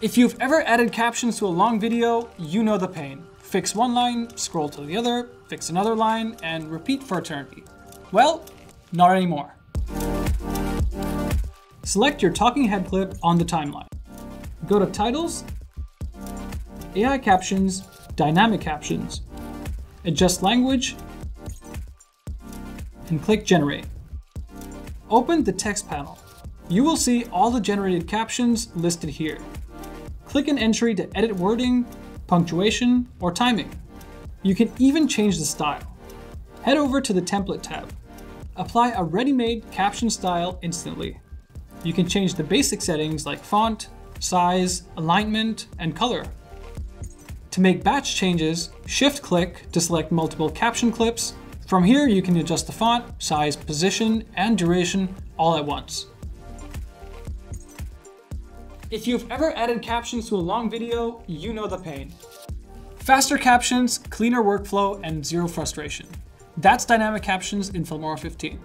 If you've ever added captions to a long video, you know the pain. Fix one line, scroll to the other, fix another line, and repeat for eternity. Well, not anymore. Select your talking head clip on the timeline. Go to Titles, AI Captions, Dynamic Captions, Adjust Language, and click Generate. Open the text panel. You will see all the generated captions listed here. Click an entry to edit wording, punctuation, or timing. You can even change the style. Head over to the Template tab. Apply a ready-made caption style instantly. You can change the basic settings like font, size, alignment, and color. To make batch changes, shift-click to select multiple caption clips. From here, you can adjust the font, size, position, and duration all at once. If you've ever added captions to a long video, you know the pain. Faster captions, cleaner workflow, and zero frustration. That's Dynamic Captions in Filmora 15.